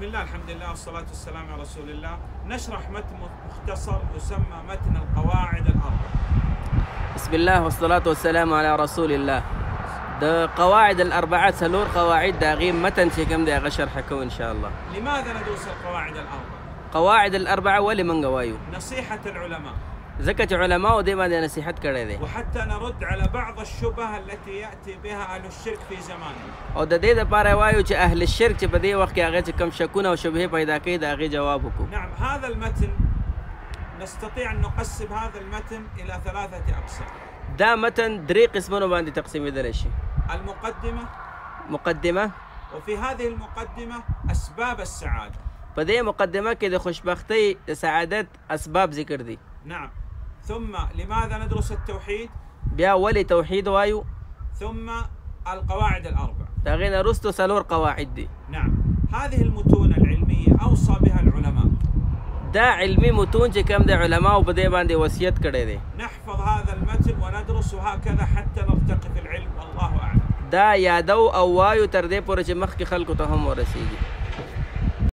بسم الله الحمد لله والصلاة والسلام على رسول الله. نشرح متن مختصر يسمى متن القواعد الأربع. بسم الله والصلاة والسلام على رسول الله. د قواعد الأربعة سلور قواعد دا غيم متن کوم دی هغه شرح کوو إن شاء الله. لماذا ندرس القواعد الأربع؟ قواعد الأربعة ولې منګه وایو نصيحة العلماء. ځکه چې علماو دې باندې نصیحت کړی دی وحتى نرد على بعض الشبه التي يأتي بها أهل الشرك في زماننا أو د دې لپاره وایو چې أهل الشرک چې په دې وخت کې هغه چې کم شکونه أو شبهې پیدا کوي د هغې جواب وکړو نعم هذا المتن نستطيع أن نقسم هذا المتن إلى ثلاثة أقسام. دا متن درې قسمونو باندې تقسیمېدلی شي. المقدمة مقدمة؟ وفي هذه المقدمة أسباب السعادة. په دې مقدمة کې د خوشبختۍ د سعادت أسباب ذکر دي. نعم. ثم لماذا ندرس التوحيد؟ بیا ولې توحید وایو ثم القواعد الأربع. نه وروسته څلور قواعد دي. نعم. هذه المتون العلمية أوصى بها العلماء. دا علمي متون چې کوم د علماو په دې باندې وصیت کړی دی نحفظ هذا المتن وندرس هكذا حتى نرتقي في العلم. والله أعلم. دا یادو أو وایو تر دې پورې چې مخکې خلکو ته هم ورسیږي